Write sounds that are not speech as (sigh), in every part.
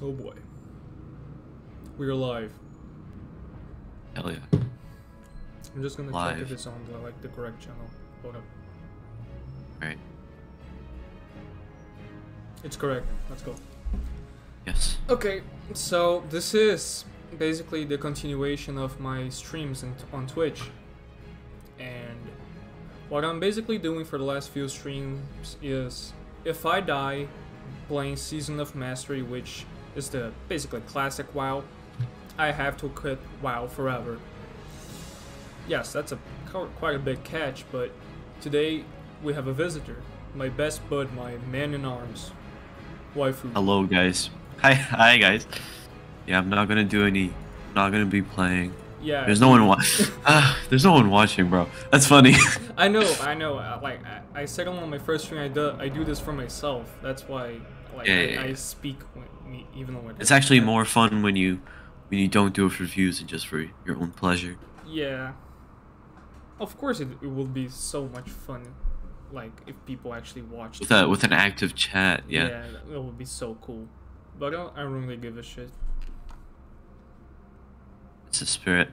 Oh boy. We're live. Hell yeah. I'm just gonna check if it's on the like the correct channel. Hold up. Right. It's correct. Let's go. Yes. Okay, so this is basically the continuation of my streams in, on Twitch. And what I'm basically doing for the last few streams is if I die playing Season of Mastery, which is the basically classic WoW, I have to quit WoW forever. Yes, that's a quite a big catch, but today we have a visitor, my best bud, my man in arms, waifu. Hello, guys. (laughs) Hi, hi, guys. Yeah, I'm not gonna do any. Not gonna be playing. Yeah. There's no one wa- (laughs) ah, There's no one watching, bro. That's funny. (laughs) I know, I know. Like I, I said on my first stream, I do, I do this for myself. That's why, like, Yeah, I, yeah, I yeah. speak when, even when it's actually more fun when you when you don't do it for views and just for your own pleasure. Yeah. Of course, it, it will be so much fun, like if people actually watch. With a with an active chat. Yeah. yeah, it would be so cool. But I don't, I don't really give a shit. It's a spirit.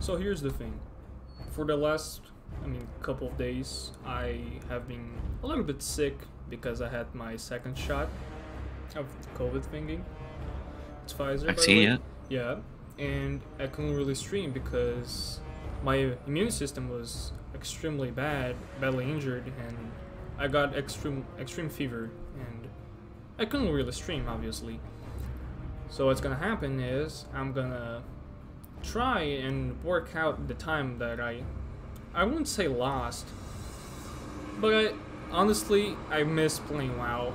So here's the thing. For the last, I mean, couple of days, I have been a little bit sick because I had my second shot of COVID thingy. It's Pfizer. Vaccine, yeah. Yeah, and I couldn't really stream because my immune system was extremely bad, badly injured, and I got extreme extreme fever, and I couldn't really stream, obviously. So what's gonna happen is I'm gonna try and work out the time that I I wouldn't say lost, but I honestly I miss playing WoW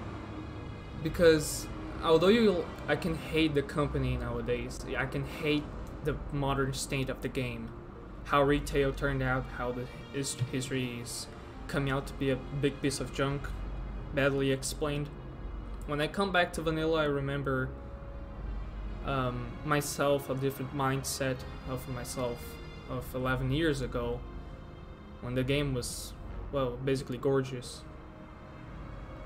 because although you I can hate the company nowadays, I can hate the modern state of the game, how retail turned out, how the history is coming out to be a big piece of junk, badly explained. When I come back to vanilla, I remember um, myself a different mindset of myself of 11 years ago when the game was well basically gorgeous.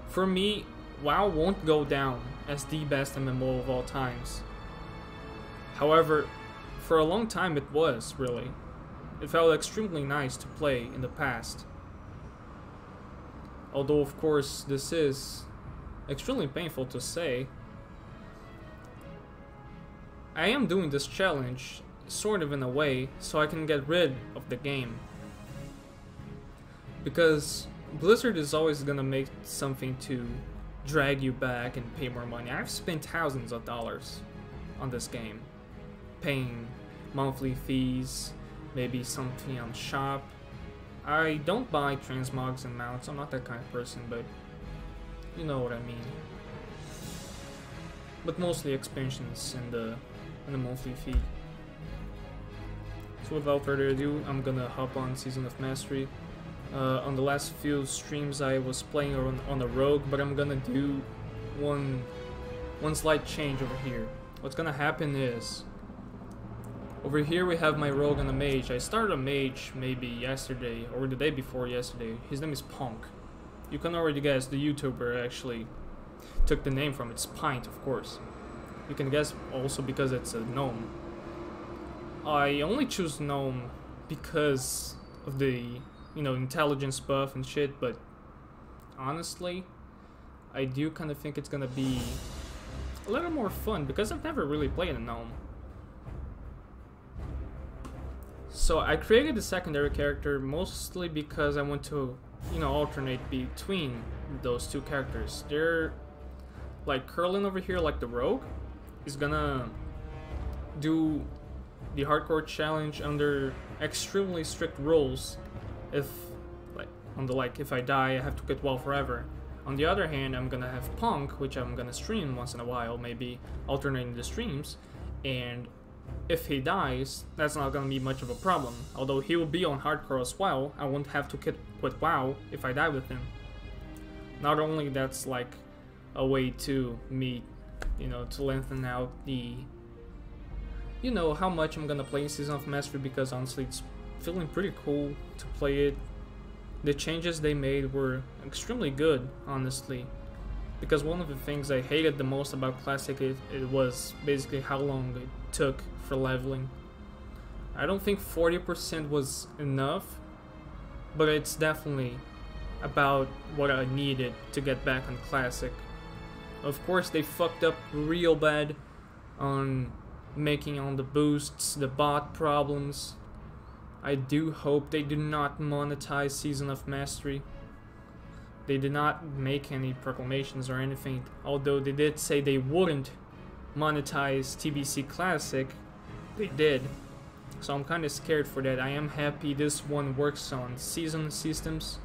For me wow won't go down as the best mmo of all times. However for a long time it was really. It felt extremely nice to play in the past. Although of course this is extremely painful to say I am doing this challenge, sort of in a way, so I can get rid of the game. Because Blizzard is always gonna make something to drag you back and pay more money. I've spent thousands of dollars on this game, paying monthly fees, maybe something on shop. I don't buy transmogs and mounts, I'm not that kind of person, but you know what I mean. But mostly expansions and the and the monthly fee. So without further ado, I'm gonna hop on Season of Mastery. Uh, on the last few streams, I was playing on, on a rogue, but I'm gonna do one one slight change over here. What's gonna happen is over here we have my rogue and a mage. I started a mage maybe yesterday or the day before yesterday. His name is Punk. You can already guess the YouTuber actually took the name from. It's Pint, of course. You can guess also because it's a gnome. I only choose gnome because of the, you know, intelligence buff and shit, but honestly, I do kind of think it's gonna be a little more fun because I've never really played a gnome. So I created the secondary character mostly because I want to, you know, alternate between those two characters. They're like Kurlen over here, like the rogue, is gonna do the hardcore challenge under extremely strict rules. If like on the like if I die I have to quit WoW forever. On the other hand, I'm gonna have Punk, which I'm gonna stream once in a while, maybe alternating the streams, and if he dies, that's not gonna be much of a problem. Although he will be on hardcore as well, I won't have to quit, WoW if I die with him. Not only that's like a way to meet, you know, to lengthen out the, you know, how much I'm gonna play in Season of Mastery because honestly it's feeling pretty cool to play it. The changes they made were extremely good, honestly. because one of the things I hated the most about Classic it, it was basically how long it took for leveling. I don't think 40% was enough, but it's definitely about what I needed to get back on Classic. Of course, they fucked up real bad on making all the boosts, the bot problems. I do hope they do not monetize Season of Mastery. They did not make any proclamations or anything, although they did say they wouldn't monetize TBC Classic. They did. So I'm kind of scared for that. I am happy this one works on season systems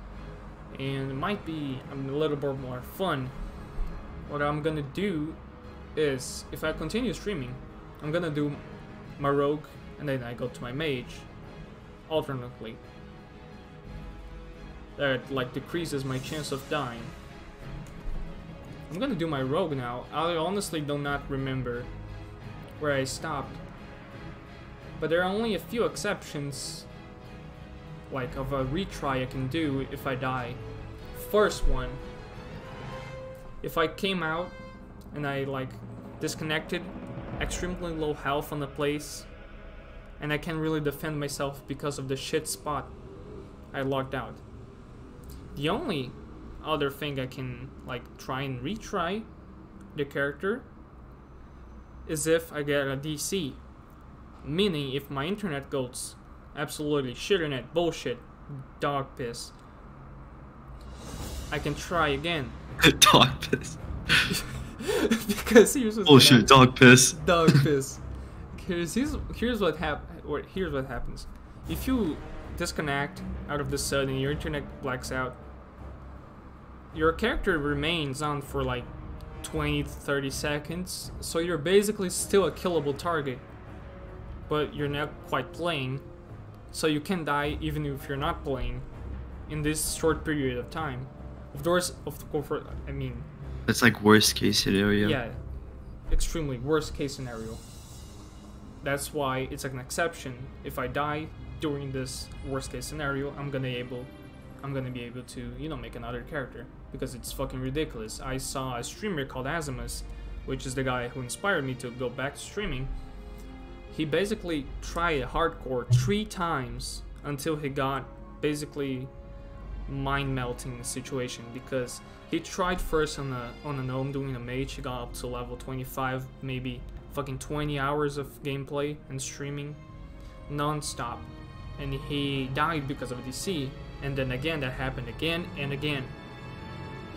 and might be a little bit more fun. What I'm gonna do is, if I continue streaming, I'm gonna do my rogue and then I go to my mage alternately. That like decreases my chance of dying. I'm gonna do my rogue now. I honestly do not remember where I stopped. But there are only a few exceptions like of a retry I can do if I die. First one, if I came out and I like disconnected, extremely low health on the place, and I can't really defend myself because of the shit spot, I logged out. The only other thing I can like try and retry the character is if I get a DC. Meaning if my internet goes absolutely shit internet bullshit dog piss I can try again. (laughs) dog piss. (laughs) because here's what's Bullshit, dog piss. dog (laughs) piss. Here's here's, here's what hap or here's what happens. If you disconnect out of the sudden, your internet blacks out, your character remains on for like 20 to 30 seconds, so you're basically still a killable target. But you're not quite playing, so you can die even if you're not playing in this short period of time. Of course, of course, I mean, That's like worst case scenario. yeah, extremely worst case scenario. That's why it's an exception. If I die during this worst case scenario, I'm gonna able, I'm gonna be able to, you know, make another character because it's fucking ridiculous. I saw a streamer called Azimus, which is the guy who inspired me to go back to streaming. He basically tried hardcore three times until he got basically mind melting situation because he tried first on a on a gnome doing a mage, he got up to level 25, maybe fucking 20 hours of gameplay and streaming non-stop. And he died because of DC. And then again that happened again and again.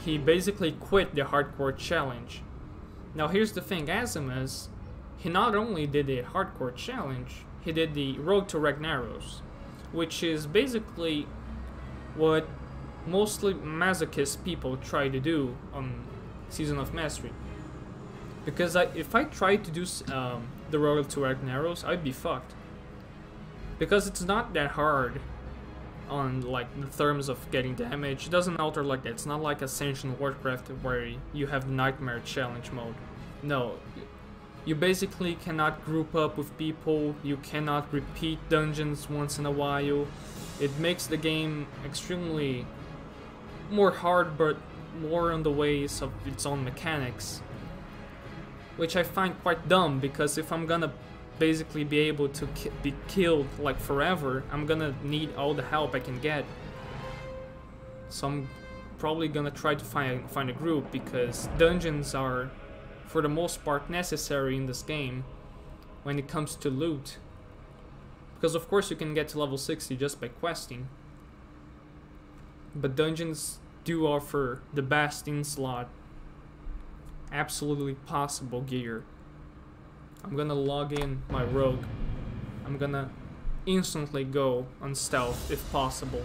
He basically quit the hardcore challenge. Now here's the thing, Azimus, he not only did the hardcore challenge, he did the Road to Ragnaros, which is basically what mostly masochist people try to do on Season of Mastery. Because I, if I tried to do um, the Road to Ragnaros, I'd be fucked. Because it's not that hard on like the terms of getting damage. It doesn't alter like that. It's not like Ascension Warcraft where you have Nightmare Challenge mode. No, you basically cannot group up with people. You cannot repeat dungeons once in a while. It makes the game extremely more hard, but more on the ways of its own mechanics. Which I find quite dumb because if I'm gonna basically be able to ki- be killed like forever, I'm gonna need all the help I can get. So I'm probably gonna try to find find a group because dungeons are, for the most part, necessary in this game when it comes to loot. Because of course you can get to level 60 just by questing. But dungeons do offer the best in slot, absolutely possible gear. I'm gonna log in my rogue. I'm gonna instantly go on stealth if possible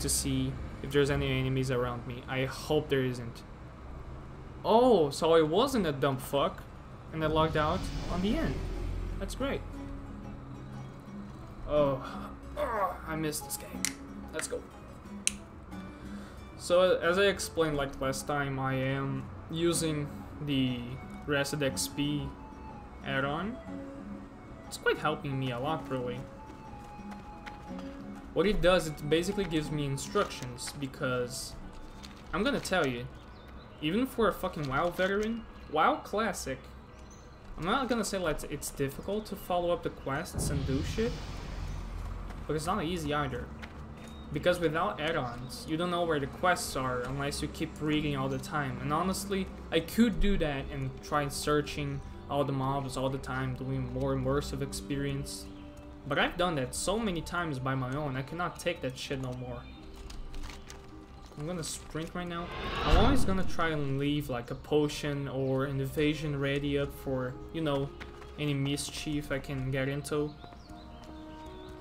to see if there's any enemies around me. I hope there isn't. Oh, so I wasn't a dumb fuck and I logged out on the end. That's great. Oh, oh (sighs) I missed this game. Let's go. So as I explained like last time, I am using the RestedXP add-on. It's quite helping me a lot really. What it does, it basically gives me instructions because I'm gonna tell you, even for a fucking WoW veteran, WoW Classic, I'm not gonna say like it's difficult to follow up the quests and do shit, but it's not easy either. Because without add-ons, you don't know where the quests are unless you keep reading all the time. And honestly, I could do that and try searching all the mobs all the time, doing more immersive experience. But I've done that so many times by my own, I cannot take that shit no more. I'm gonna sprint right now. I'm always gonna try and leave like a potion or an evasion ready up for, you know, any mischief I can get into.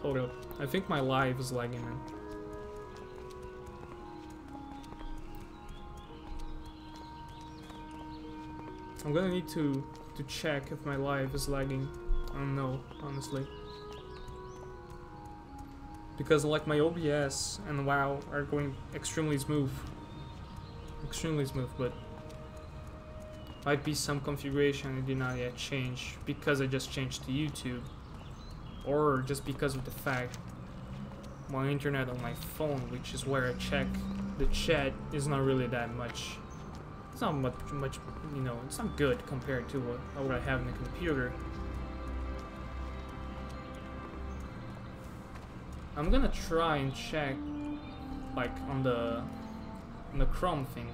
Hold up. I think my life is lagging. I'm gonna need to to check if my live is lagging. I don't know, honestly because like my OBS and WoW are going extremely smooth. Extremely smooth, but might be some configuration I did not yet change because I just changed to YouTube. Or just because of the fact my internet on my phone, which is where I check the chat, is not really that much. It's not much, much you know, it's not good compared to what, what I have in the computer. I'm gonna try and check, like, on the, on the Chrome thing.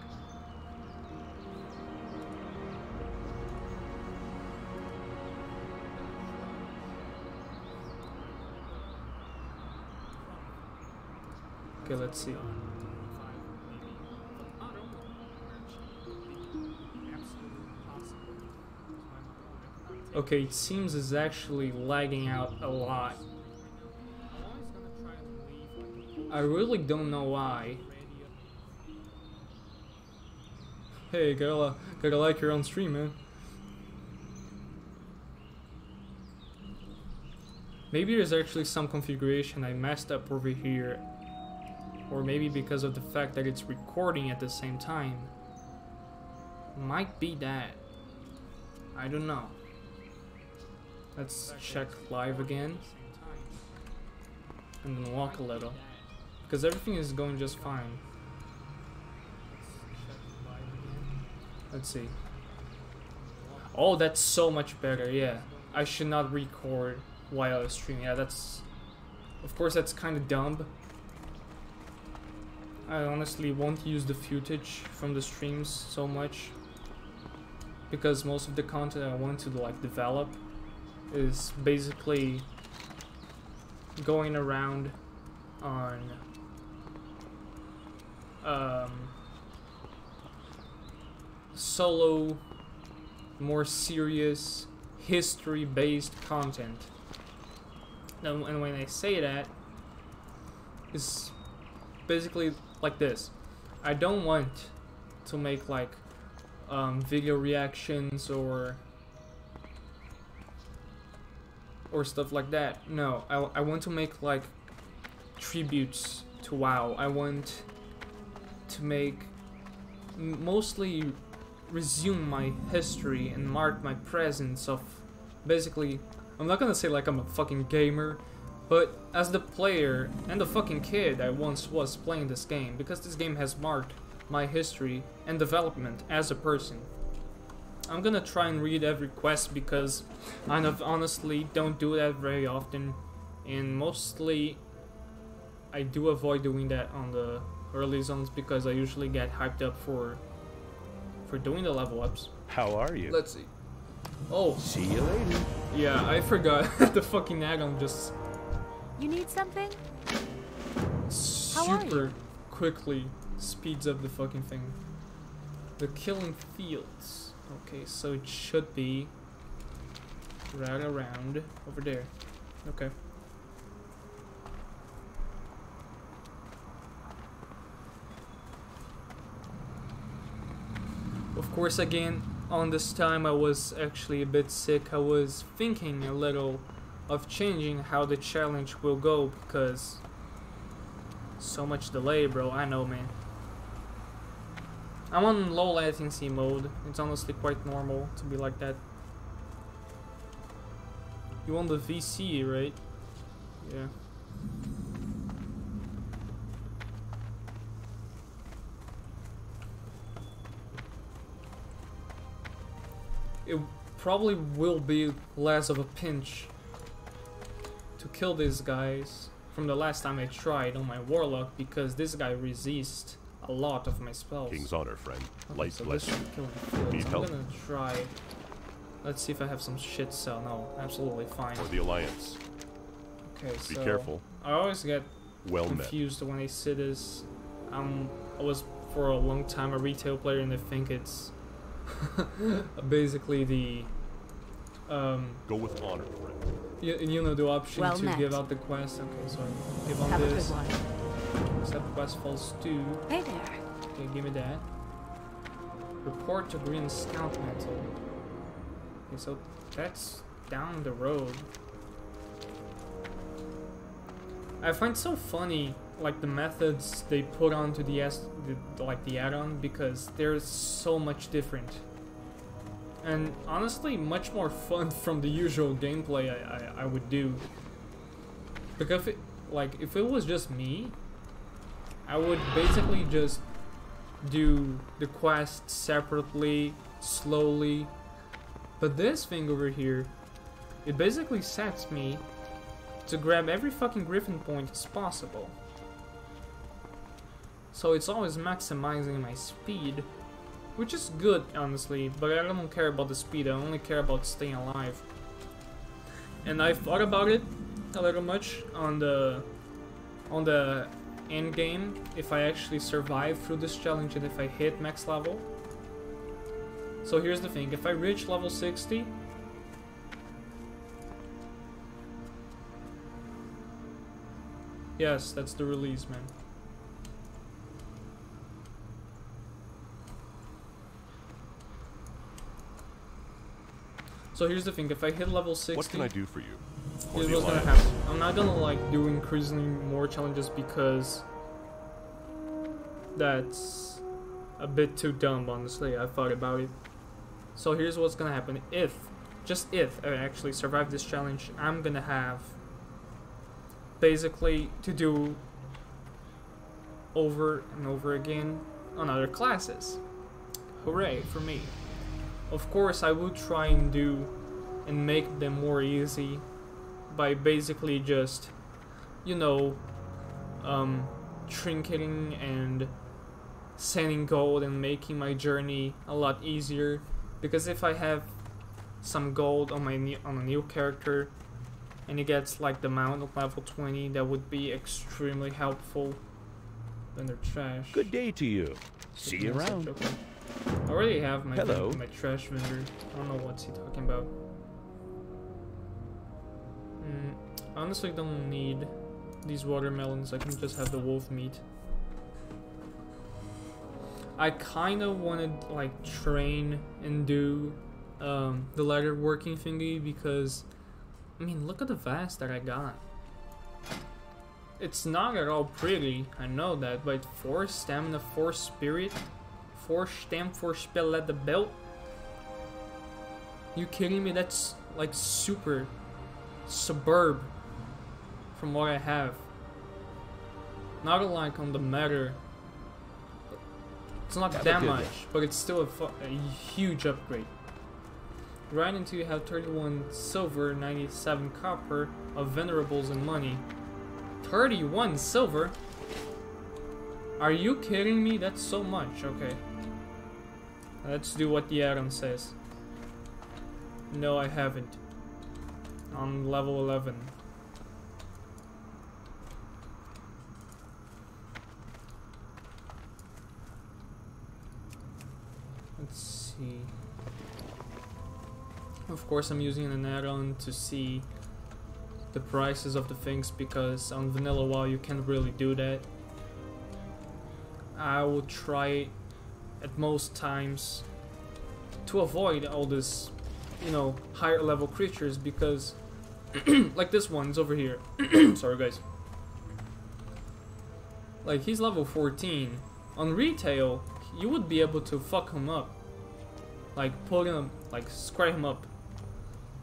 Okay, let's see. Okay, it seems it's actually lagging out a lot. I really don't know why. Hey, gotta, gotta like your own stream, man. Maybe there's actually some configuration I messed up over here. Or maybe because of the fact that it's recording at the same time. Might be that. I don't know. Let's check live again. And then walk a little. Because everything is going just fine. Let's see. Oh, that's so much better, yeah. I should not record while I stream. Yeah, that's... Of course, that's kind of dumb. I honestly won't use the footage from the streams so much. Because most of the content I want to like develop is basically going around on um, solo, more serious, history-based content. And when I say that, it's basically like this. I don't want to make like um, video reactions or or stuff like that. No, I, I want to make like tributes to WoW. I want to make mostly resume my history and mark my presence of basically I'm not gonna say like I'm a fucking gamer but as the player and the fucking kid I once was playing this game because this game has marked my history and development as a person. I'm gonna try and read every quest because I honestly don't do that very often and mostly I do avoid doing that on the early zones because I usually get hyped up for for doing the level ups. How are you? Let's see. Oh. See you later. Yeah, I forgot. (laughs) the fucking agon just. You need something? Super quickly speeds up the fucking thing. The killing fields. Okay, so it should be right around over there. Okay. Of course, again, on this time I was actually a bit sick. I was thinking a little of changing how the challenge will go because so much delay, bro. I know, man. I'm on low latency mode. It's honestly quite normal to be like that. You want the VC, right? Yeah. it probably will be less of a pinch to kill these guys from the last time I tried on my warlock because this guy resists a lot of my spells. King's honor, friend. Okay, Light so bless this you. kill him Need. I'm help? gonna try. Let's see if I have some shit cell. No, absolutely fine. For the Alliance. Okay, so. Be careful. I always get Well met. confused when I see this. Um, I was for a long time a retail player, and I think it's (laughs) basically the um, Go with honor, friend. you, you know the option Well to met. give out the quest. Okay, so I give on Have a this. Good one. Accept quest falls due. Hey there. Okay, give me that. Report to Gryan Stoutmantle. Okay, so that's down the road. I find so funny, like the methods they put onto the S, the, like the add-on, because they're so much different. And honestly, much more fun (laughs) from the usual gameplay I, I, I would do. Because it, like, if it was just me, I would basically just do the quest separately, slowly. But this thing over here, it basically sets me to grab every fucking griffin point as possible. So it's always maximizing my speed, which is good, honestly, but I don't care about the speed, I only care about staying alive. And I thought about it a little much on the on the end game if I actually survive through this challenge and if I hit max level. So here's the thing, if I reach level 60, Yes, that's the release, man. So here's the thing, if I hit level 60, What can I do for you? Here's the what's gonna happen. I'm not gonna like do increasingly more challenges because that's a bit too dumb, honestly. I thought about it. So here's what's gonna happen. If, just if I actually survive this challenge, I'm gonna have basically to do over and over again on other classes. Hooray for me. Of course, I would try and do and make them more easy by basically just, you know, um, trinketing and sending gold and making my journey a lot easier. Because if I have some gold on my new, on a new character and it gets like the mount of level 20, that would be extremely helpful. Then they're trash. Good day to you. See you around. Okay. I already have my Hello. my trash vendor. I don't know what's he talking about. Mm, honestly don't need these watermelons. I can just have the wolf meat. I kind of wanted like train and do um, the leather working thingy because I mean look at the vest that I got. It's not at all pretty, I know that, but four stamina, four spirit, four stamp, four spell at the belt. You kidding me? That's like super suburb from what I have. Not like on the matter. It's not a that much, but it's still a, a huge upgrade. Right until you have 31 silver, 97 copper of venerables and money. 31 silver? Are you kidding me? That's so much. Okay. Let's do what the add-on says. No, I haven't. I'm level 11. Let's see. Of course, I'm using an add-on to see the prices of the things because on Vanilla WoW you can't really do that. I will try at most times to avoid all this, you know, higher level creatures because, (clears throat) like this one's over here. (clears throat) Sorry, guys. Like he's level 14. On retail, you would be able to fuck him up, like pull him, like square him up,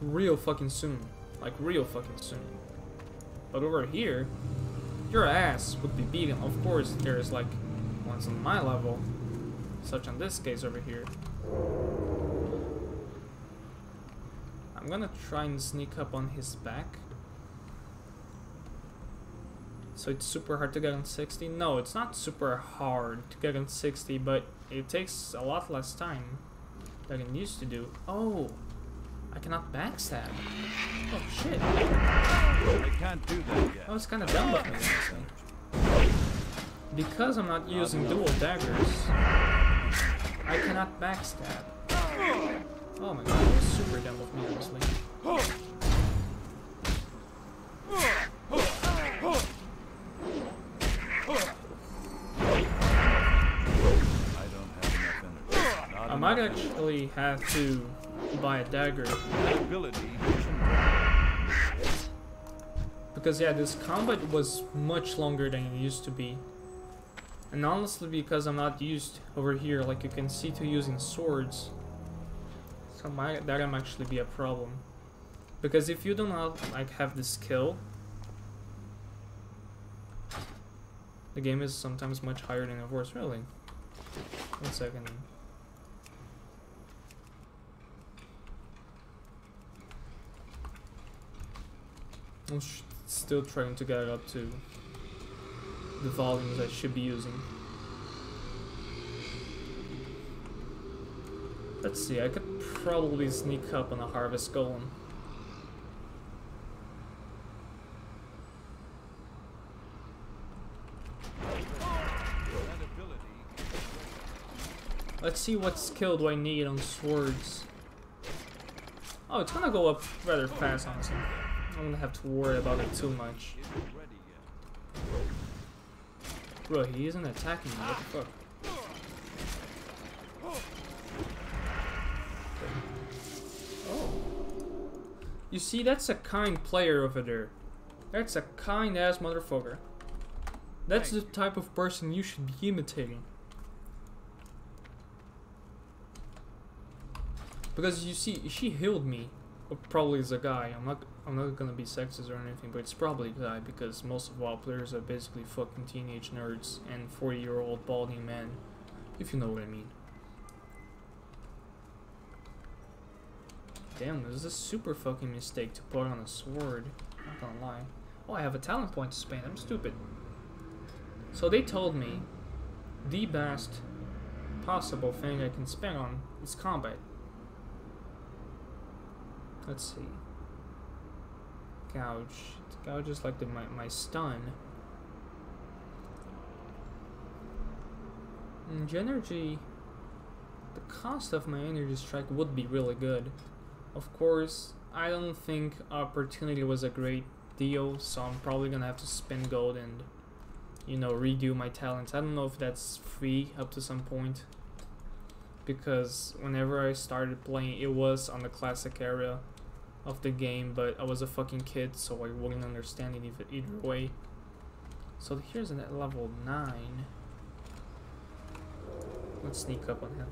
real fucking soon, like real fucking soon. But over here, your ass would be beaten. Of course, there's like ones on my level, such on this case over here. I'm gonna try and sneak up on his back. So it's super hard to get on 60? No, it's not super hard to get on 60, but it takes a lot less time than it used to do. Oh, I cannot backstab. Oh shit. I can't do that yet. Was kind of dumb of me. Because I'm not using dual daggers, I cannot backstab. Oh my god, was super dumb of me, honestly. I don't have enough energy. Not I might actually have to buy a dagger. ability. Because yeah, this combat was much longer than it used to be. And honestly, because I'm not used over here, like you can see, to using swords. So might that might actually be a problem. Because if you do not like have the skill, the game is sometimes much higher than a horse. Really? One second. I'm still trying to get it up to the volumes I should be using. Let's see, I could probably sneak up on a harvest golem. Let's see what skill do I need on swords. Oh, it's gonna go up rather fast, honestly. I don't have to worry about it too much. Bro, he isn't attacking me, what the fuck? Oh. You see, that's a kind player over there. That's a kind ass motherfucker. That's the type of person you should be imitating. Because you see, she healed me. Well, probably is a guy. I'm not. I'm not gonna be sexist or anything, but it's probably a guy because most of WoW players are basically fucking teenage nerds and 40 year old balding men, if you know what I mean. Damn, this is a super fucking mistake to put on a sword. Not gonna lie. Oh, I have a talent point to spend. I'm stupid. So they told me the best possible thing I can spend on is combat. Let's see. Gouge. Gouge is like the, my, my stun. Mm, and energy. The cost of my energy strike would be really good. Of course, I don't think opportunity was a great deal, so I'm probably gonna have to spend gold and, you know, redo my talents. I don't know if that's free up to some point. Because whenever I started playing, it was on the classic area of the game, but I was a fucking kid, so I wouldn't understand it either, either way. So here's a level 9. Let's sneak up on him.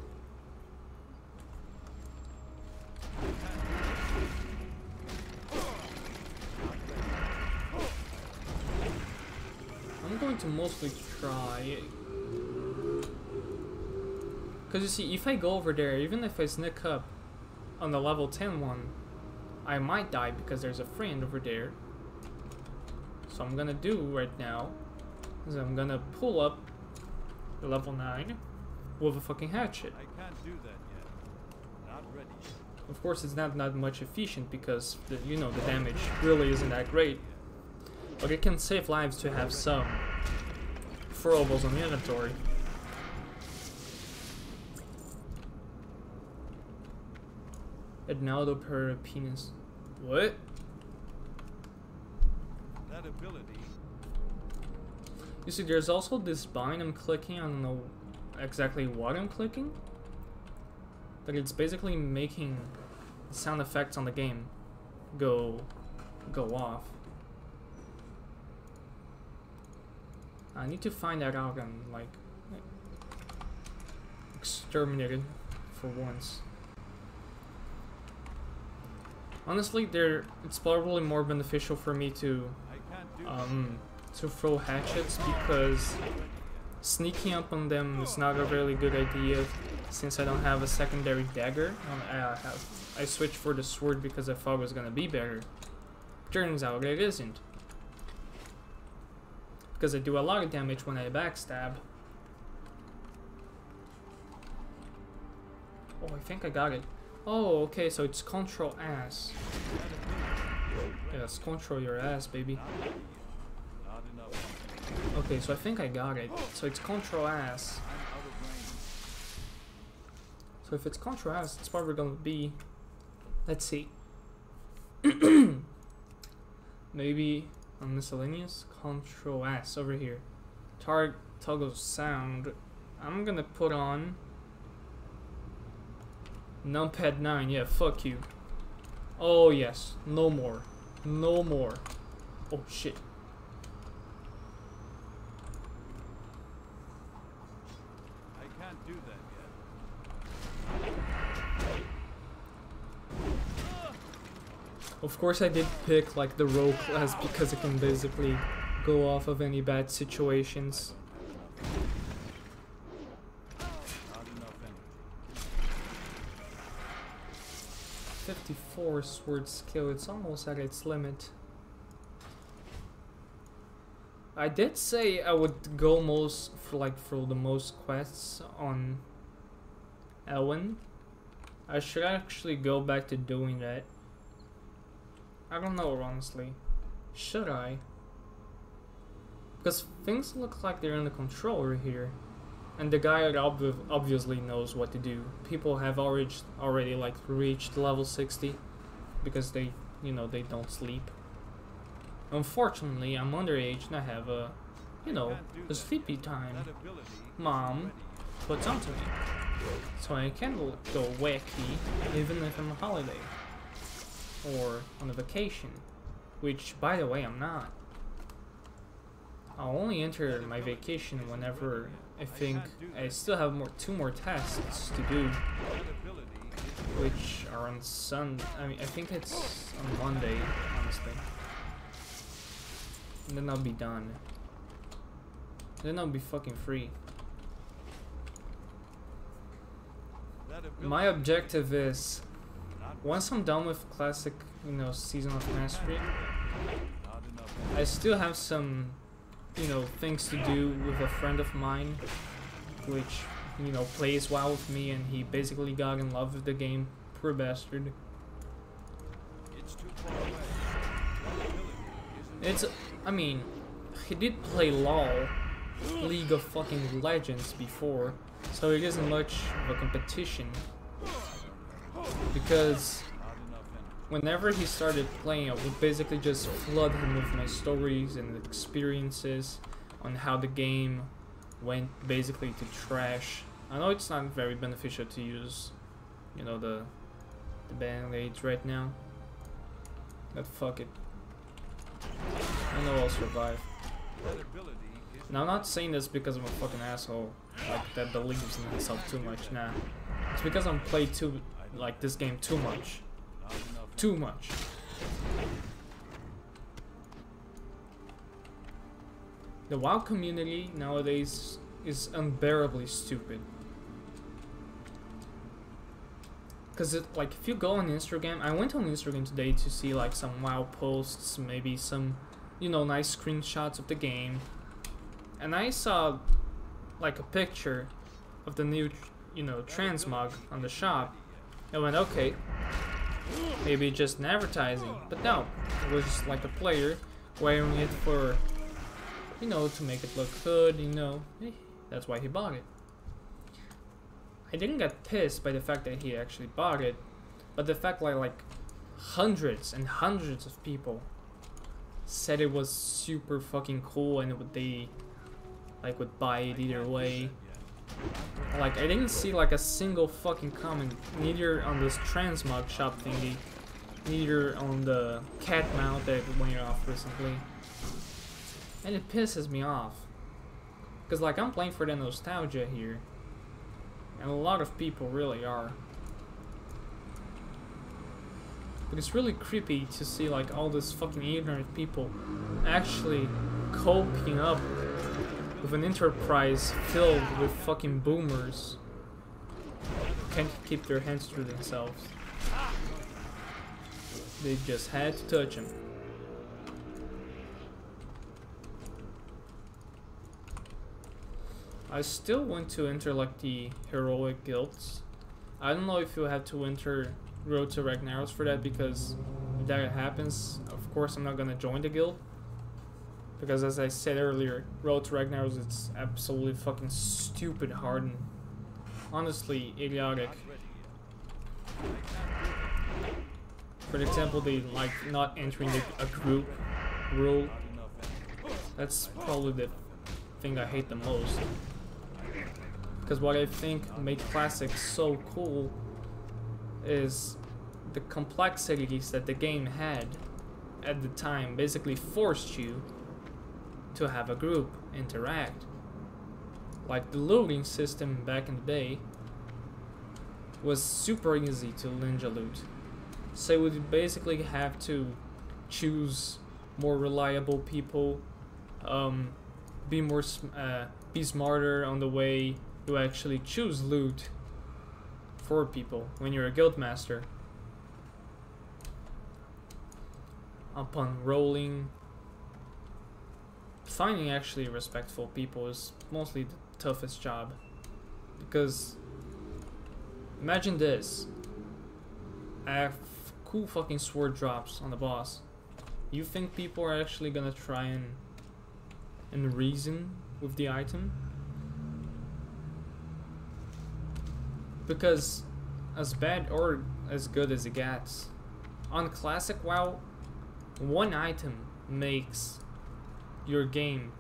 I'm going to mostly try. Because you see, if I go over there, even if I sneak up on the level 10 one, I might die because there's a friend over there. So I'm gonna do right now is I'm gonna pull up the level 9 with a fucking hatchet. I can't do that yet. Not ready. Of course, it's not that much efficient because the, you know the damage really isn't that great. But it can save lives to have some throwables on the inventory. Ednaldo per penis. What? That ability. You see, there's also this bind I'm clicking. I don't know exactly what I'm clicking. But it's basically making sound effects on the game go go off. I need to find that out and like exterminate it for once. Honestly, there it's probably more beneficial for me to I can't do um to throw hatchets because Sneaking up on them is not a really good idea since I don't have a secondary dagger. Um, I, have, I switched for the sword because I thought it was gonna be better. Turns out it isn't. Because I do a lot of damage when I backstab. Oh, I think I got it. Oh, okay, so it's control ass. Yes, control your ass, baby. Okay, so I think I got it. So it's control range. So if it's control S, it's probably gonna be. Let's see. (coughs) Maybe on miscellaneous control S over here. Target toggle sound. I'm gonna put on numpad 9. Yeah, fuck you. Oh yes, no more, no more. Oh shit. I can't do that yet. Of course I did pick like the rogue class because it can basically go off of any bad situations. 54 sword skill, it's almost at its limit. I did say I would go most for like for the most quests on Elwynn. I should actually go back to doing that. I don't know honestly. Should I? Because things look like they're under control over here. And the guy obvi- obviously knows what to do. People have already already like reached level 60 because they, you know, they don't sleep. Unfortunately, I'm underage and I have a, you know, a sleepy time. That ability is Mom ready. puts onto me. So I can go wacky even if I'm on holiday. Or on a vacation. Which, by the way, I'm not. I'll only enter my vacation whenever I think I still have more two more tests to do, That ability is which are on Sun. I mean, I think it's on Monday, honestly. And then I'll be done. Then I'll be fucking free. My objective is once I'm done with classic, you know, season of mastery, I still have some, you know, things to do with a friend of mine, which, you know, plays well with me, and he basically got in love with the game. Poor bastard. It's too far away. That ability isn't It's, I mean, he did play LOL, League of fucking Legends before, so it isn't much of a competition. Because whenever he started playing, I would basically just flood him with my stories and experiences on how the game went basically to trash. I know it's not very beneficial to use, you know, the the band aids right now. But fuck it. I know I'll survive. And I'm not saying this because I'm a fucking asshole, like that believes in himself too much. Nah, it's because I'm played too like this game too much, too much. The WoW community nowadays is unbearably stupid. Cause it like if you go on Instagram, I went on Instagram today to see like some WoW posts, maybe some, you know, nice screenshots of the game, and I saw like a picture of the new, you know, transmog on the shop. I went, okay, maybe just an advertising, but no, it was just like a player wearing it for, you know, to make it look good. You know, Eh, that's why he bought it. I didn't get pissed by the fact that he actually bought it, but the fact like like hundreds and hundreds of people said it was super fucking cool and would they like would buy it either way. Like I didn't see like a single fucking comment neither on this transmog shop thingy, neither on the cat mount that went off recently. And it pisses me off. Cause like I'm playing for the nostalgia here. And a lot of people really are. But it's really creepy to see like all this fucking ignorant people actually coping up with an enterprise filled with fucking boomers can't keep their hands to themselves. They just had to touch him. I still want to enter like the heroic guilds. I don't know if you have to enter Road to Ragnaros for that because if that happens, of course I'm not gonna join the guild. Because as I said earlier, Road to Ragnaros it's absolutely fucking stupid hard and honestly idiotic. For example, they like not entering the, a group rule. That's probably the thing I hate the most. Because what I think made Classic so cool is the complexities that the game had at the time basically forced you to have a group interact. Like the looting system back in the day was super easy to ninja loot. So you would basically have to choose more reliable people, um, be more, uh, be smarter on the way you actually choose loot for people when you're a guild master. Upon rolling, finding actually respectful people is mostly the toughest job. Because imagine this. I have cool fucking sword drops on the boss. You think people are actually gonna try and and reason with the item? Because as bad or as good as it gets on classic WoW one item makes your game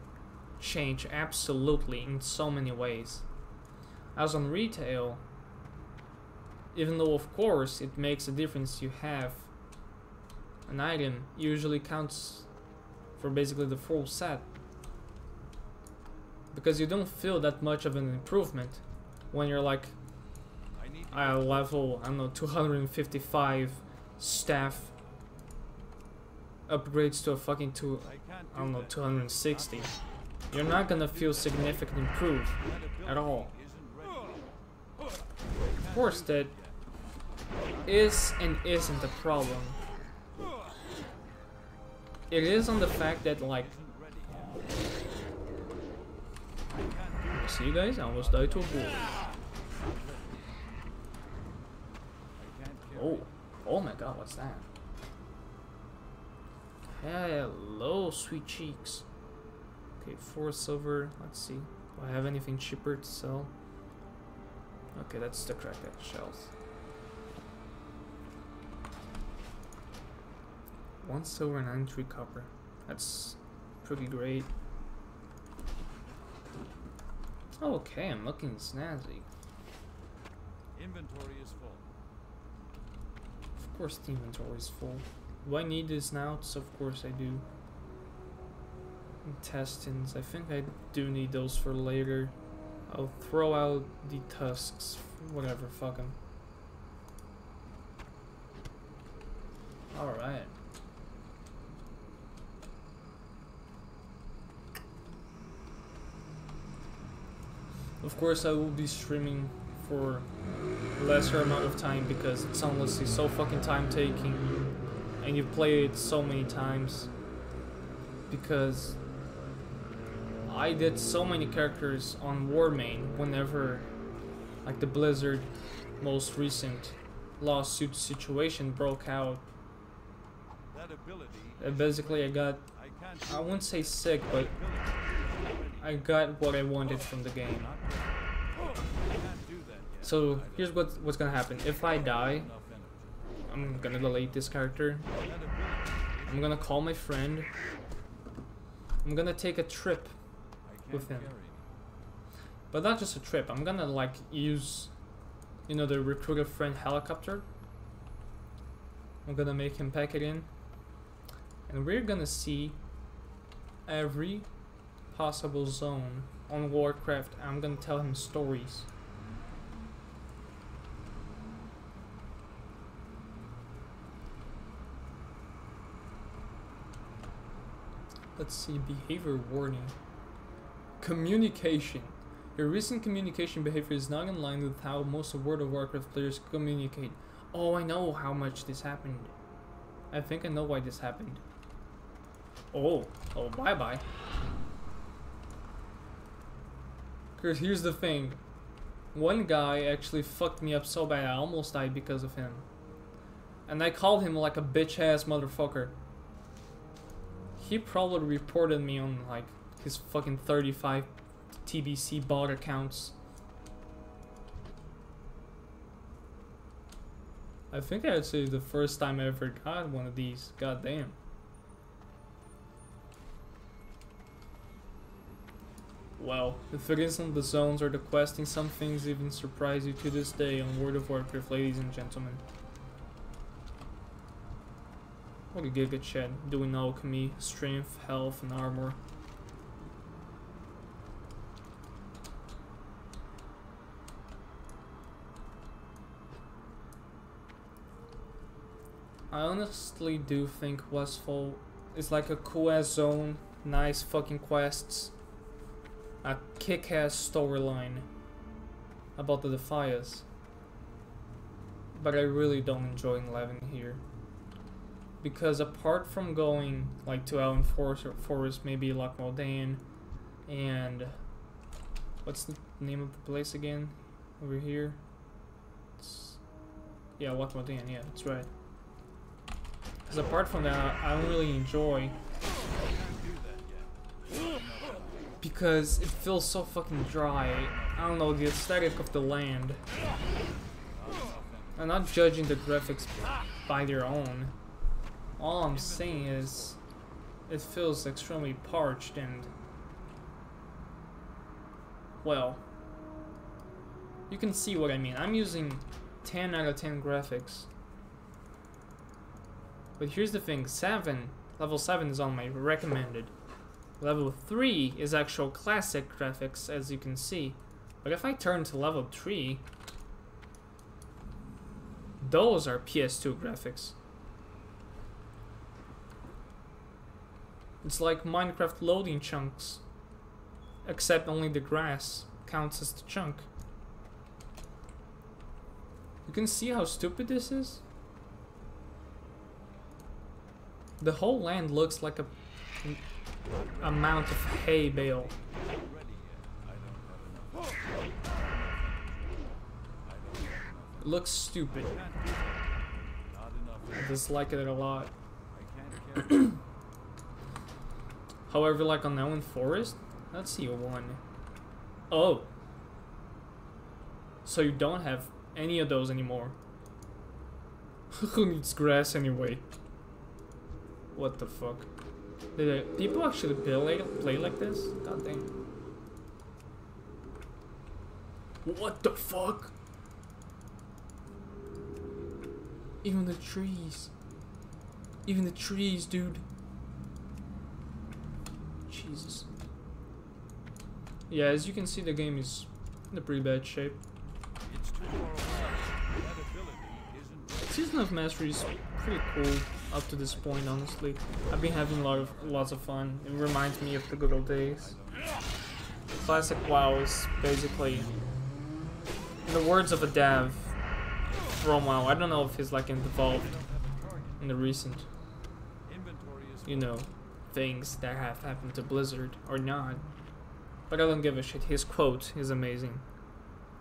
change absolutely in so many ways. As on retail, even though of course it makes a difference you have an item usually counts for basically the full set because you don't feel that much of an improvement when you're like I level I don't know 255 staff upgrades to a fucking two I don't know 260 you're not gonna feel significant improve at all. Of course, that is and isn't a problem. It is on the fact that, like, Isn't ready yet. I can't do see you guys, I almost died to a bull. I can't carry Oh, oh my god, what's that? Hello, sweet cheeks. Okay, four silver. Let's see. Do I have anything cheaper to sell? Okay, that's the cracked shells. One silver and 93 copper. That's pretty great. Okay, I'm looking snazzy. Inventory is full. Of course the inventory is full. Do I need these nauts? Of course I do. Intestines. I think I do need those for later. I'll throw out the tusks. Whatever, fuck 'em. Alright. Of course I will be streaming for lesser amount of time because it's honestly so fucking time taking and you play it so many times because I did so many characters on Warmane whenever like the Blizzard most recent lawsuit situation broke out That ability. and basically I got I can't. Do I that. wouldn't say sick but Ability isn't ready. I got what I wanted from the game Not ready. I can't do that yet. so here's what what's gonna happen if I die. I'm gonna delete this character I'm gonna call my friend. I'm gonna take a trip, with him. but not just a trip. I'm gonna like use, you know, the recruiter friend helicopter. I'm gonna make him pack it in, and we're gonna see every possible zone on Warcraft. I'm gonna tell him stories. Let's see behavior warning. Communication. Your recent communication behavior is not in line with how most of World of Warcraft players communicate. Oh, I know how much this happened. I think I know why this happened. Oh, oh, bye bye. Cause here's the thing. One guy actually fucked me up so bad I almost died because of him. And I called him like a bitch ass motherfucker. He probably reported me on like his fucking 35 TBC bot accounts. I think I'd say the first time I ever got one of these. God damn. Well, if it isn't the zones or the questing, some things even surprise you to this day on World of Warcraft, ladies and gentlemen. What a Giga Chat, doing alchemy, strength, health, and armor. I honestly do think Westfall is like a cool ass zone, nice fucking quests, a kick ass storyline about the Defias. But I really don't enjoy Eleven here. Because apart from going like to Elwynn Forest, or Forest maybe Loch Modan, and what's the name of the place again? Over here? It's, yeah, Loch Modan, yeah, that's right. Because apart from that, I don't really enjoy. Because it feels so fucking dry. I don't know, the aesthetic of the land. I'm not judging the graphics by their own. All I'm saying is, it feels extremely parched and. Well. You can see what I mean. I'm using 10 out of 10 graphics. But here's the thing, 7, level 7 is on my recommended. Level 3 is actual classic graphics, as you can see. But if I turn to level 3, those are PS2 graphics. It's like Minecraft loading chunks, except only the grass counts as the chunk. You can see how stupid this is? The whole land looks like a amount of hay bale. It looks stupid. I dislike it a lot. (coughs) (clears throat) However, like on Elwynn Forest, let's see a one. Oh. So you don't have any of those anymore. (laughs) Who needs grass anyway? What the fuck? Did I, people actually play play like this? God damn. What the fuck? Even the trees. Even the trees, dude. Jesus. Yeah, as you can see, the game is in a pretty bad shape. Season of Mastery is pretty cool up to this point, honestly. I've been having a lot of lots of fun. It reminds me of the good old days. Classic WoW is basically, in the words of a dev from WoW, I don't know if he's like involved in the recent, you know, things that have happened to Blizzard or not. But I don't give a shit. His quote is amazing.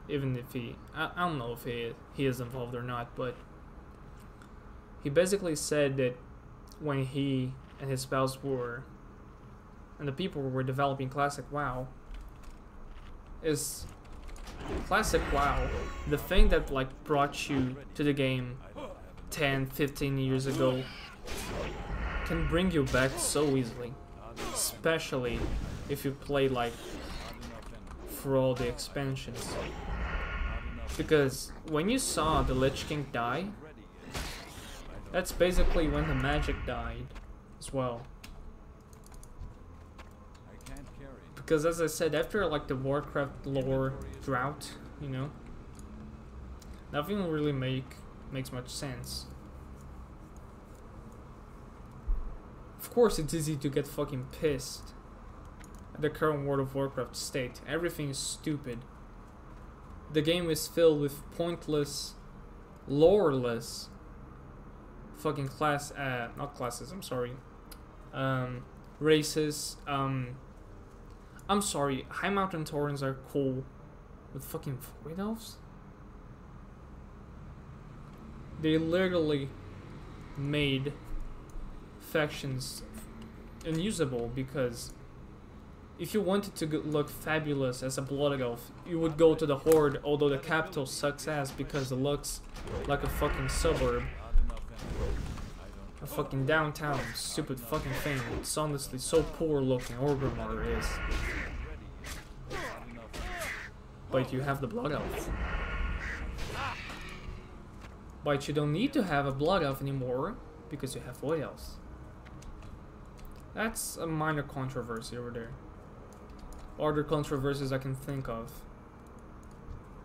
Even if he, I, I don't know if he he is involved or not, but he basically said that when he and his spouse were, and the people were developing Classic WoW, is Classic WoW the thing that like brought you to the game 10, 15 years ago can bring you back so easily, especially if you play like for all the expansions. Because when you saw the Lich King die, that's basically when the magic died as well. Because as I said, after like the Warcraft lore drought, you know, nothing really make makes much sense. Of course, it's easy to get fucking pissed at the current World of Warcraft state. Everything is stupid. The game is filled with pointless, loreless, fucking class, uh, not classes. I'm sorry, um, races. Um, I'm sorry. Highmountain Taurens are cool, with fucking void elves. They literally made factions unusable because if you wanted to look fabulous as a blood elf, you would go to the Horde, although the capital sucks ass because it looks like a fucking suburb. A fucking downtown, stupid fucking thing. It's honestly so poor looking, Orgrimmar is. But you have the blood elf. But you don't need to have a blood elf anymore because you have void. That's a minor controversy over there. Other controversies I can think of.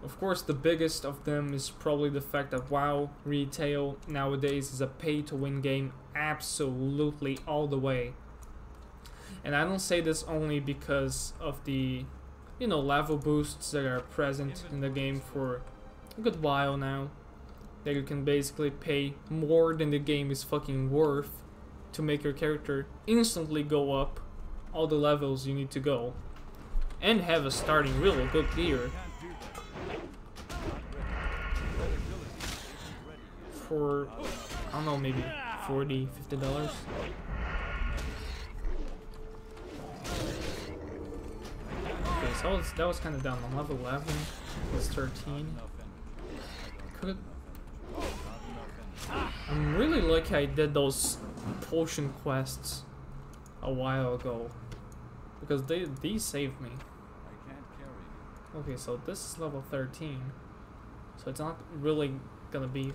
Of course, the biggest of them is probably the fact that WoW retail nowadays is a pay to win game absolutely all the way. And I don't say this only because of the, you know, level boosts that are present in the game for a good while now. That you can basically pay more than the game is fucking worth to make your character instantly go up all the levels you need to go and have a starting really good gear for I don't know maybe 40 50 dollars. Okay so that was, kind of down. On level 11 was 13 could I'm really lucky I did those potion quests a while ago because they these saved me. Okay, so this is level 13. So it's not really gonna be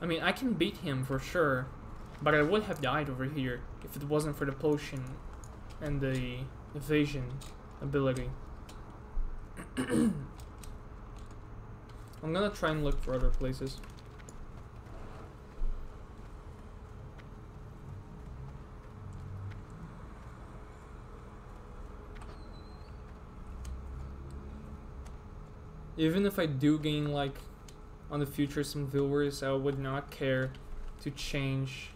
I mean, I can beat him for sure, but I would have died over here if it wasn't for the potion and the evasion ability. (coughs) I'm gonna try and look for other places. Even if I do gain like on the future some viewers, I would not care to change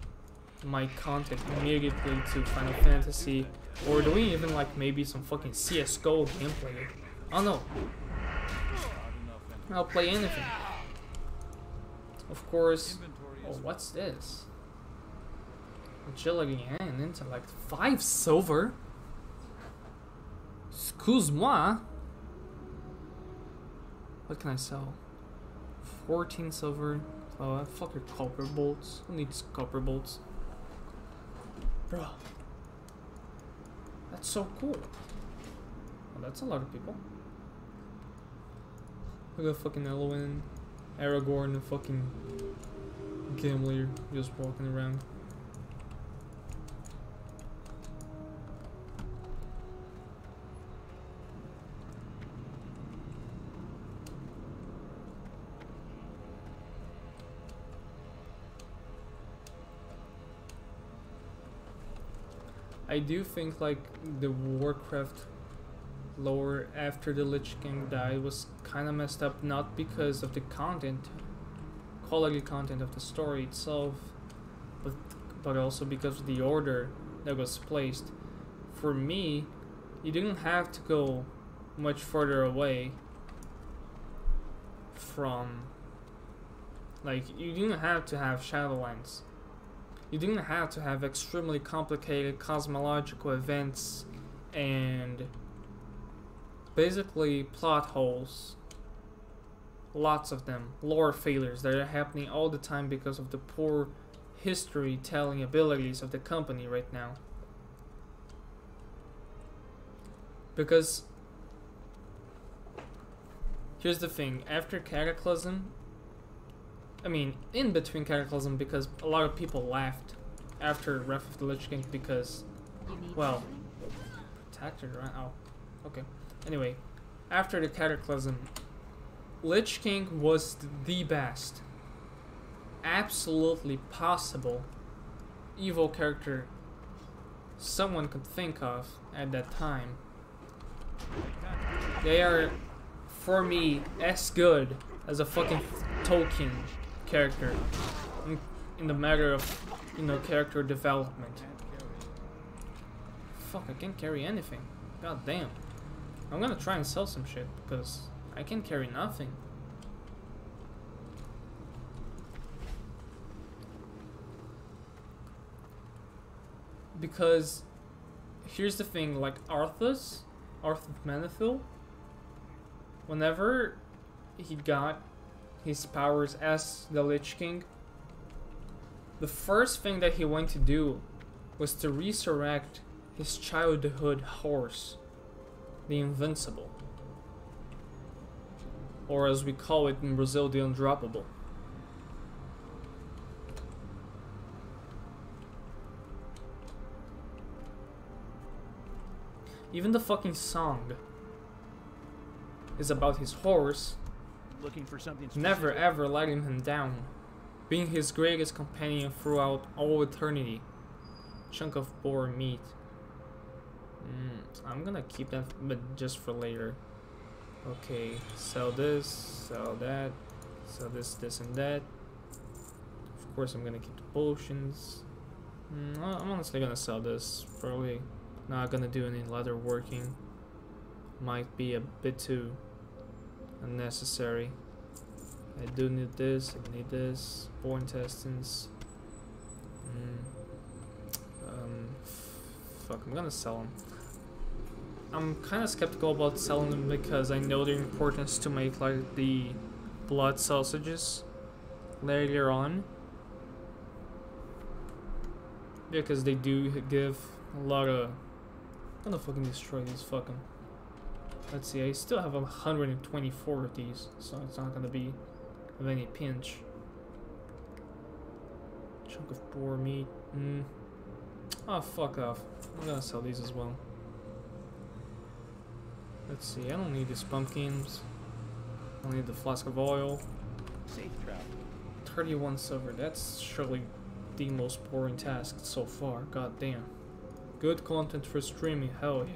my content immediately to Final Fantasy or doing even like maybe some fucking CSGO gameplay. I don't know. I'll play anything. Of course. Oh, what's this? Agility and intellect. Five silver? Excuse-moi. What can I sell? 14 silver. Oh, I fucking copper bolts. Who needs copper bolts? Bro. That's so cool. Oh, that's a lot of people. Look at fucking Elwyn, Aragorn, and fucking Gimli just walking around. I do think like the Warcraft lore after the Lich King died was kind of messed up, not because of the content, quality content of the story itself, but but also because of the order that was placed. For me, you didn't have to go much further away from like you didn't have to have Shadowlands you didn't have to have extremely complicated cosmological events and basically plot holes. Lots of them. Lore failures that are happening all the time because of the poor history telling abilities of the company right now. Because here's the thing after Cataclysm, I mean, in between Cataclysm because a lot of people laughed after Wrath of the Lich King because, well, protected, right? Oh, okay. Anyway, after the Cataclysm, Lich King was the best, absolutely possible evil character someone could think of at that time. They are, for me, as good as a fucking Tolkien character in, in the matter of, you know, character development. Fuck, I can't carry anything. God damn. I'm gonna try and sell some shit because I can carry nothing. Because here's the thing, like Arthas, Arthas Menethil, whenever he got his powers as the Lich King, the first thing that he went to do was to resurrect his childhood horse, the Invincible. Or as we call it in Brazil, the Undroppable. Even the fucking song is about his horse Looking for something never ever letting him down, being his greatest companion throughout all eternity. Chunk of boar meat. Mm, I'm gonna keep that, but just for later. Okay, sell this, sell that, sell this, this, and that. Of course, I'm gonna keep the potions. Mm, I'm honestly gonna sell this. Probably not gonna do any leather working. Might be a bit too unnecessary. I do need this, I need this, boar intestines. Mm. Um, fuck, I'm gonna sell them. I'm kind of skeptical about selling them because I know their importance to make like the blood sausages later on. Because they do give a lot of. I'm gonna fucking destroy these fucking. Let's see, I still have 124 of these, so it's not gonna be of any pinch. Chunk of boar meat. Mm. Oh, fuck off. I'm gonna sell these as well. Let's see, I don't need these pumpkins. I don't need the flask of oil. Safe trap. 31 silver, that's surely the most boring task so far, god damn. Good content for streaming, hell yeah.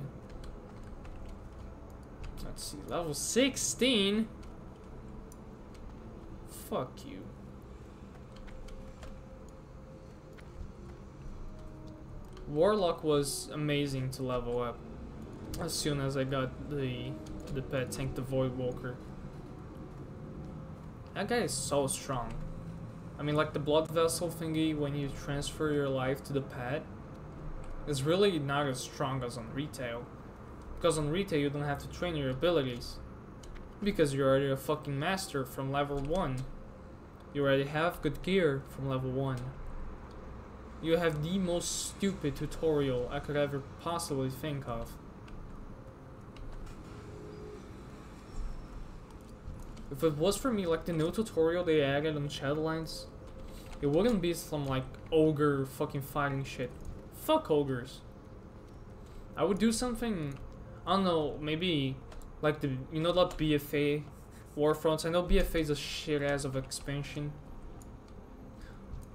Let's see, level 16? Fuck you. Warlock was amazing to level up as soon as I got the the pet tank, the Void Walker. That guy is so strong. I mean, like the blood vessel thingy when you transfer your life to the pet is really not as strong as on retail. Because on retail you don't have to train your abilities. Because you're already a fucking master from level 1. You already have good gear from level 1. You have the most stupid tutorial I could ever possibly think of. If it was for me, like the new tutorial they added on Shadowlands, it wouldn't be some like ogre fucking fighting shit. Fuck ogres. I would do something, I don't know, maybe like the, you know that BFA Warfronts? I know BFA is a shit ass of expansion.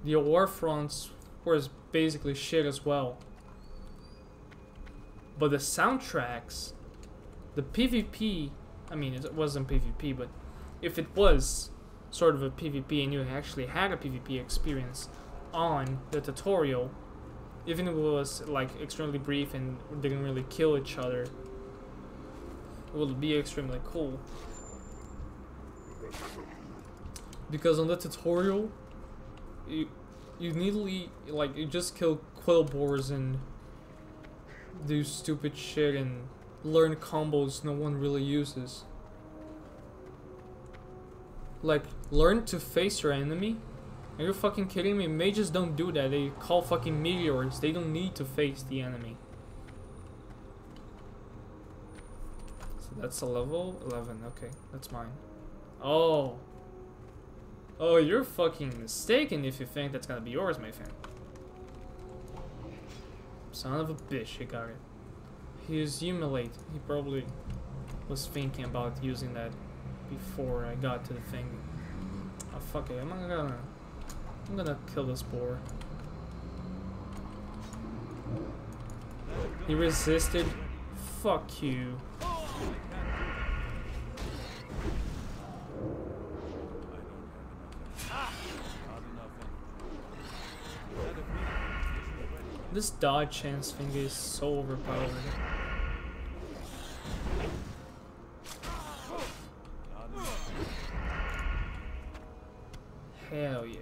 The Warfronts was basically shit as well. But the soundtracks, the PvP, I mean, it wasn't PvP, but if it was sort of a PvP and you actually had a PvP experience on the tutorial, even if it was like extremely brief and didn't really kill each other, would be extremely cool. Because on the tutorial, you you neatly like you just kill quill boars and do stupid shit and learn combos no one really uses. Like, learn to face your enemy? Are you fucking kidding me? Mages don't do that. They call fucking meteors. They don't need to face the enemy. So that's a level 11. Okay, that's mine. Oh. Oh, you're fucking mistaken if you think that's gonna be yours, my friend. Son of a bitch, he got it. He is humiliate. He probably was thinking about using that before I got to the thing. Oh fuck it, I'm gonna I'm gonna kill this boar. He resisted. Fuck you. This dodge chance thing is so overpowered. Hell yeah.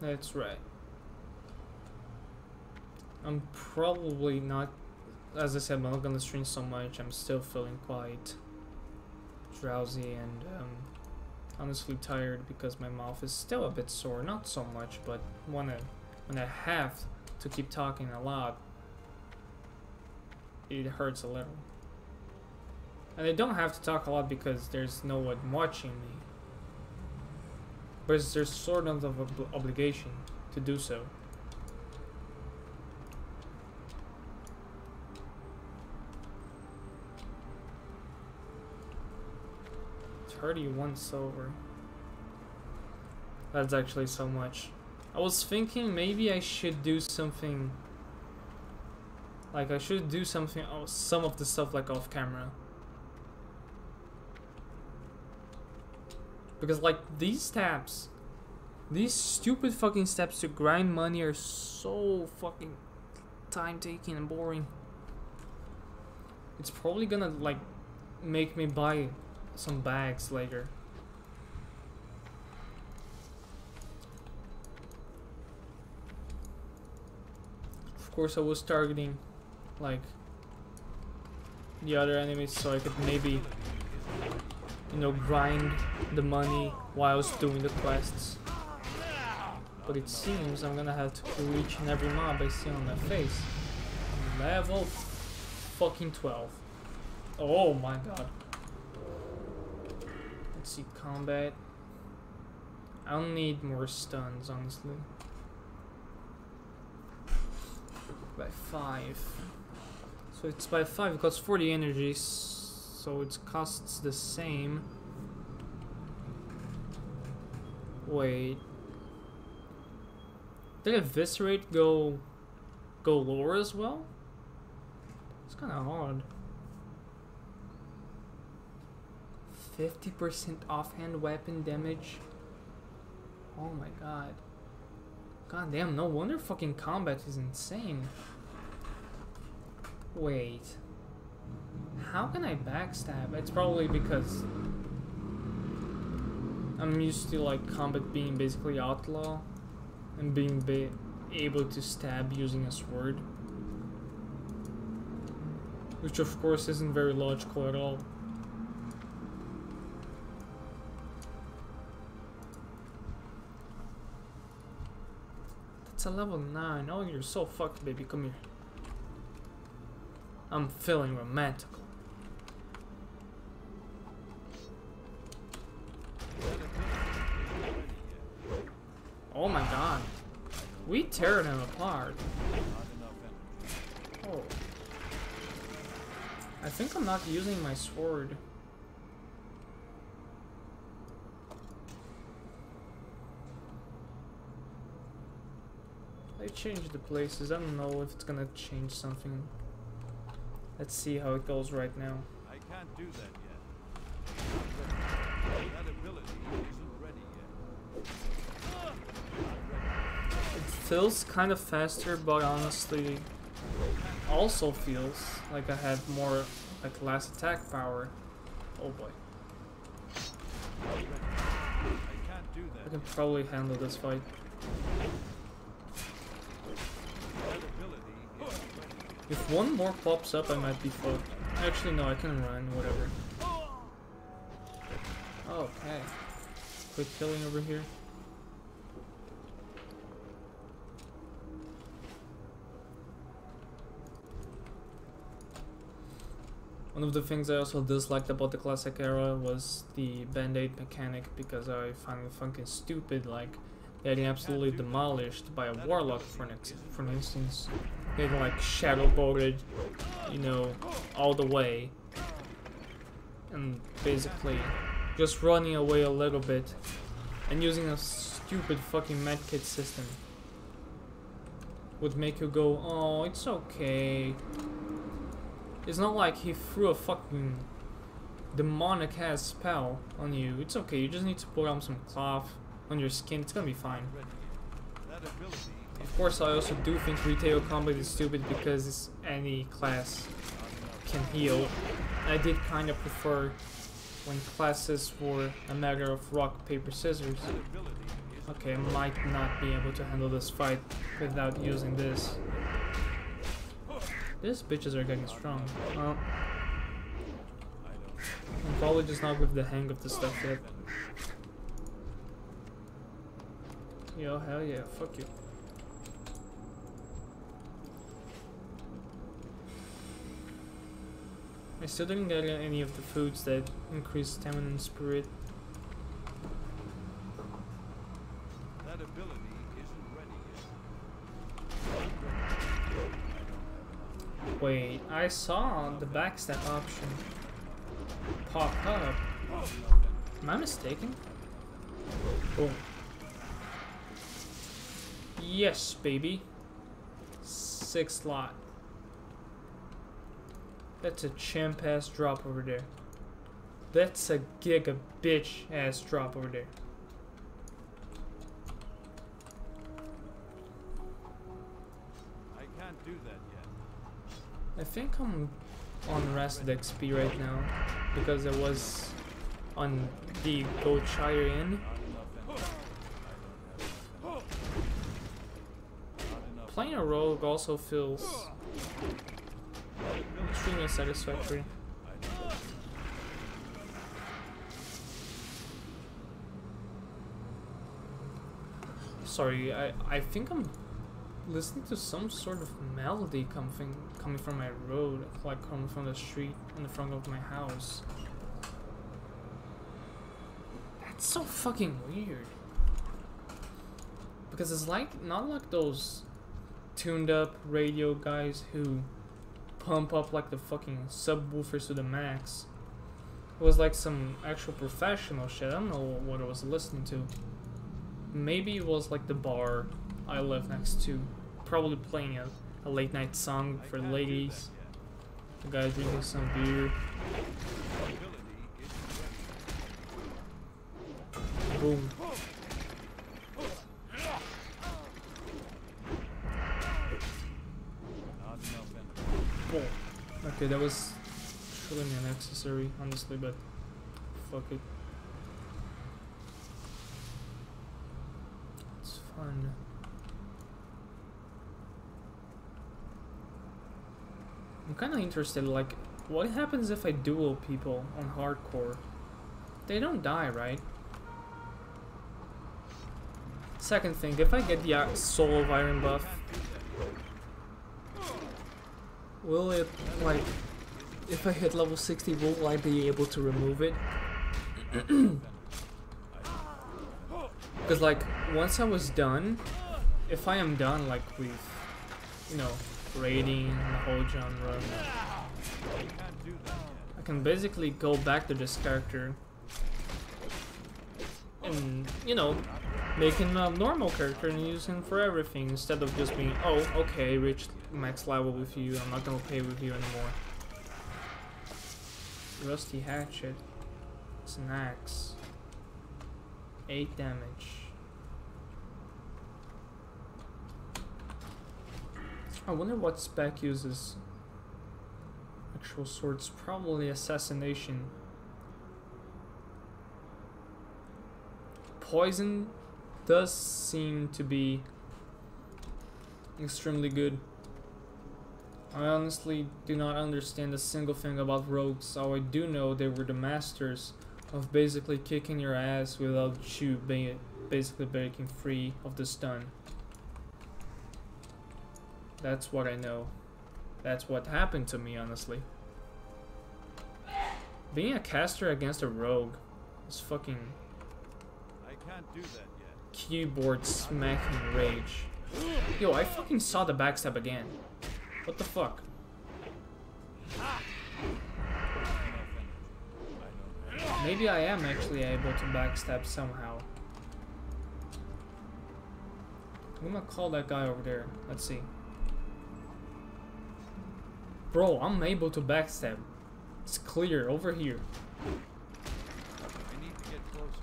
That's right. I'm probably not, as I said, I'm not gonna stream so much. I'm still feeling quite drowsy and um, honestly tired because my mouth is still a bit sore. Not so much, but when I, when I have to keep talking a lot, it hurts a little. And I don't have to talk a lot because there's no one watching me. But there's sort of an ob- obligation to do so. Thirty-one silver. That's actually so much. I was thinking maybe I should do something. Like I should do something. Oh, some of the stuff like off camera. Because like these steps, these stupid fucking steps to grind money are so fucking time taking and boring. It's probably gonna like make me buy some bags later. Of course I was targeting like the other enemies so I could maybe you know, grind the money was doing the quests. But it seems I'm gonna have to kill each and every mob I see on my face. Level fucking 12. Oh my god. Let's see, combat. I don't need more stuns, honestly. By 5. So it's by 5, it costs 40 energies so it costs the same. Wait. Did Eviscerate go go lower as well? It's kinda odd. 50% offhand weapon damage. Oh my god. God damn, no wonder fucking combat is insane. Wait. How can I backstab? It's probably because I'm used to like combat being basically outlaw and being ba able to stab using a sword. Which of course isn't very logical at all. That's a level 9. Oh, you're so fucked, baby. Come here. I'm feeling romantical. Oh my god. We tear him apart. Oh. I think I'm not using my sword. I changed the places. I don't know if it's gonna change something. Let's see how it goes right now. I can't do that yet. That ability isn't ready yet. It feels kind of faster, but honestly, also feels like I had more like less attack power. Oh boy, I can't do I can probably handle this fight. That ability isn't ready. If one more pops up, I might be fucked. Actually, no, I can run, whatever. Okay. Quick killing over here. One of the things I also disliked about the classic era was the band-aid mechanic because I find it fucking stupid, like getting absolutely demolished by a warlock for, for instance. Getting like shadow bolted, you know, all the way. And basically just running away a little bit and using a stupid fucking medkit system would make you go, oh, it's okay. It's not like he threw a fucking demonic ass spell on you. It's okay, you just need to put on some cloth on your skin, it's gonna be fine. Of course, I also do think retail combat is stupid because it's any class can heal. I did kind of prefer when classes were a matter of rock, paper, scissors. Okay, I might not be able to handle this fight without using this. These bitches are getting strong. Well, I'm probably just not with the hang of the stuff yet. Yo, hell yeah, fuck you. I still didn't get any of the foods that increase stamina and spirit. That ability isn't ready yet. Wait, I saw the backstab option pop up. Oh, Am I mistaken? Boom. Yes, baby. Six slot. That's a champ ass drop over there. That's a giga bitch ass drop over there. I can't do that yet. I think I'm on rest XP right now because I was on the Goldshire Inn. Playing a rogue also feels extremely satisfactory. Sorry, I, I think I'm listening to some sort of melody coming coming from my road, like coming from the street in the front of my house. That's so fucking weird. Because it's like not like those tuned up radio guys who pump up like the fucking subwoofers to the max. It was like some actual professional shit. I don't know what I was listening to. Maybe it was like the bar I live next to, probably playing a, a late night song for can't ladies. The guy drinking some beer. yet. That ability isn't ready. Boom. Okay, that was truly unnecessary, honestly, but fuck it. It's fun. I'm kind of interested, like, what happens if I duel people on hardcore? They don't die, right? Second thing, if I get the Soul of Iron buff, will it, like, if I hit level 60, will I be able to remove it? (clears throat) Because, like, once I was done, if I am done, like, with, you know, raiding the whole genre, I can basically go back to this character and, you know, him a normal character and use him for everything instead of just being, oh, okay, reached max level with you, I'm not gonna play with you anymore. Rusty Hatchet. It's an axe. 8 damage. I wonder what spec uses actual swords. Probably assassination. Poison does seem to be extremely good. I honestly do not understand a single thing about rogues, so I do know they were the masters of basically kicking your ass without you being basically breaking free of the stun. That's what I know. That's what happened to me, honestly. Being a caster against a rogue is fucking I can't do that. Keyboard smacking rage. Yo, I fucking saw the backstab again. What the fuck? Maybe I am actually able to backstab somehow. I'm gonna call that guy over there. Let's see. Bro, I'm able to backstab. It's clear over here. I need to get closer.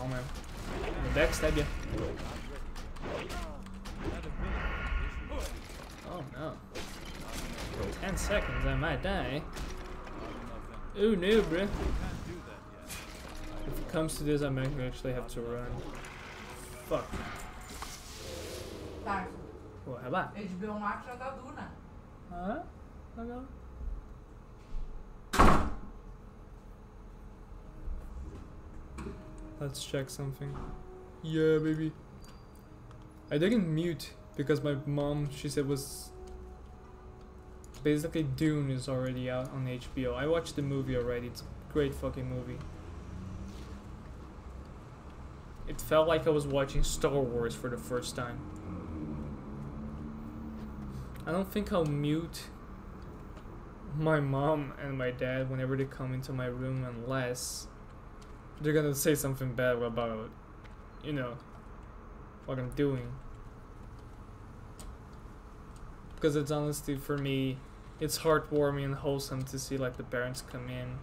Come on, man. I'm gonna backstab you. I'm ready. That ability isn't ready. Oh no. 10 seconds, I might die. Not enough. Oh no, bruh. Can't do that yet. If it comes to this, I might actually have to run. Fuck. Tá, What, how about? HBO Max já tá. Huh? Okay. Let's check something. Yeah, baby. I didn't mute because my mom, she said was basically Dune is already out on HBO. I watched the movie already. It's a great fucking movie. It felt like I was watching Star Wars for the first time. I don't think I'll mute my mom and my dad whenever they come into my room unless they're gonna say something bad about, you know, what I'm doing. Because it's honestly for me, it's heartwarming and wholesome to see like the parents come in.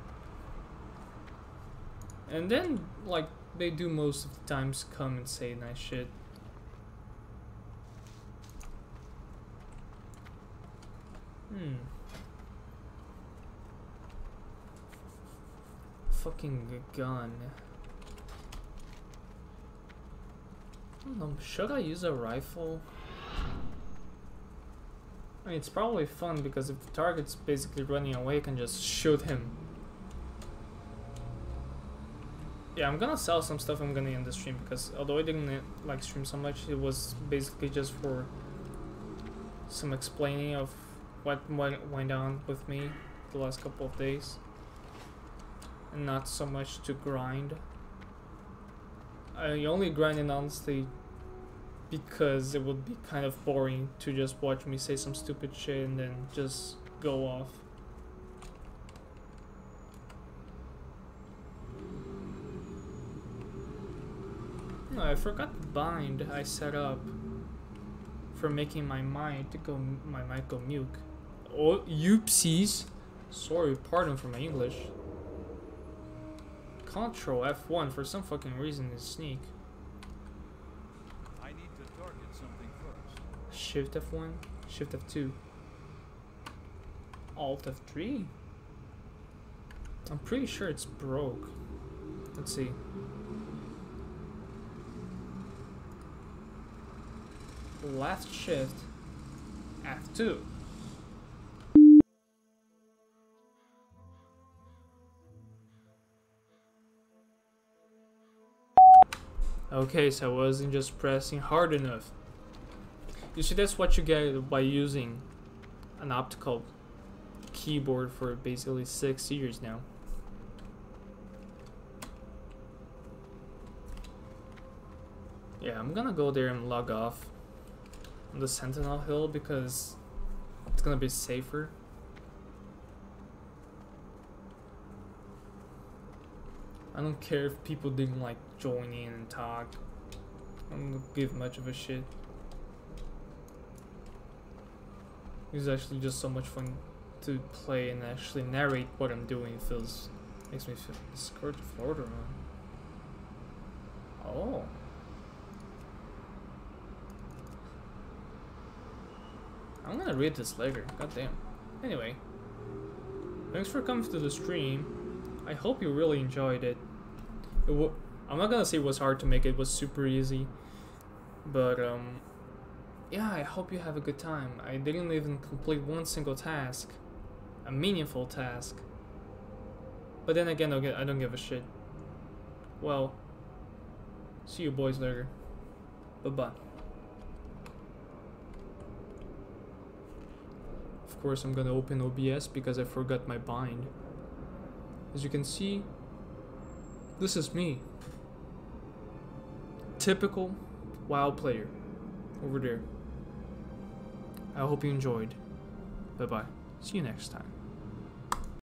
And then like they do most of the times come and say nice shit. Hmm. Fucking gun. Should I use a rifle? I mean, it's probably fun because if the target's basically running away, I can just shoot him. Yeah, I'm gonna sell some stuff I'm gonna end the stream because although I didn't uh, like stream so much, it was basically just for some explaining of what went went on with me the last couple of days not so much to grind. I only grind grinded honestly because it would be kind of boring to just watch me say some stupid shit and then just go off. No, I forgot the bind I set up for making my mind to go my mic go mute. Oh, oopsies. Sorry, pardon for my English. Control F1 for some fucking reason is sneak. I need to target something first. Shift F1, Shift F2, Alt F3. I'm pretty sure it's broke. Let's see. Left shift F2. Okay, so I wasn't just pressing hard enough. You see, that's what you get by using an optical keyboard for basically six years now. Yeah, I'm gonna go there and log off on the Sentinel Hill because it's gonna be safer. I don't care if people didn't like join in and talk. I don't give much of a shit. It's actually just so much fun to play and actually narrate what I'm doing. It feels makes me feel scared to Florida, man. Oh. I'm gonna read this later. God damn. Anyway, thanks for coming to the stream. I hope you really enjoyed it. Wa- I'm not gonna say it was hard to make. It was super easy, but um, yeah, I hope you have a good time. I didn't even complete one single task, a meaningful task. But then again, I don't give a shit. Well, see you boys later. Bye bye. Of course, I'm gonna open OBS because I forgot my bind. As you can see, this is me. Typical WoW player over there. I hope you enjoyed. Bye bye. See you next time.